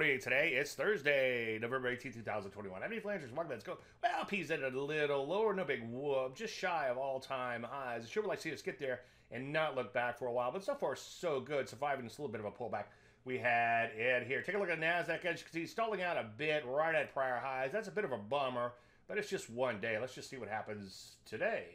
today. It's Thursday, November 18, 2021. I'm Dave Landry. Market Let's go. Well, P's at a little lower, no big whoop, just shy of all time highs. Sure would like to see us get there and not look back for a while, but so far, so good. Surviving this little bit of a pullback. We had it here. Take a look at NASDAQ. As you can see, stalling out a bit right at prior highs. That's a bit of a bummer, but it's just one day. Let's just see what happens today.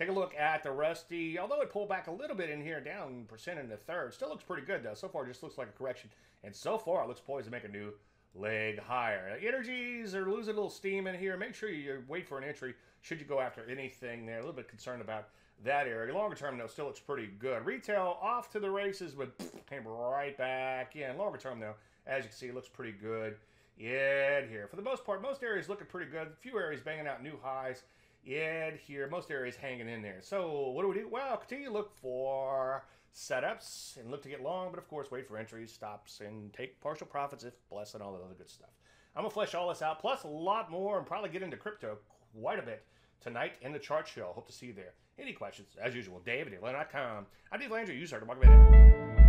Take a look at the Rusty. Although it pulled back a little bit in here, down percent in the third, still looks pretty good though. So far, just looks like a correction, and so far it looks poised to make a new leg higher. Energies are losing a little steam in here. Make sure you wait for an entry should you go after anything there. A little bit concerned about that area. Longer term though, still looks pretty good. Retail off to the races, but came right back in. Longer term though, as you can see, it looks pretty good. Yeah, here. For the most part, most areas looking pretty good. A few areas banging out new highs. Yeah, here. Most areas hanging in there. So what do we do? Well, continue to look for setups and look to get long, but of course, wait for entries, stops, and take partial profits if blessed and all that other good stuff. I'm going to flesh all this out, plus a lot more, and probably get into crypto quite a bit tonight in the chart show. Hope to see you there. Any questions? As usual, David at I'm Dave Landry, user to Market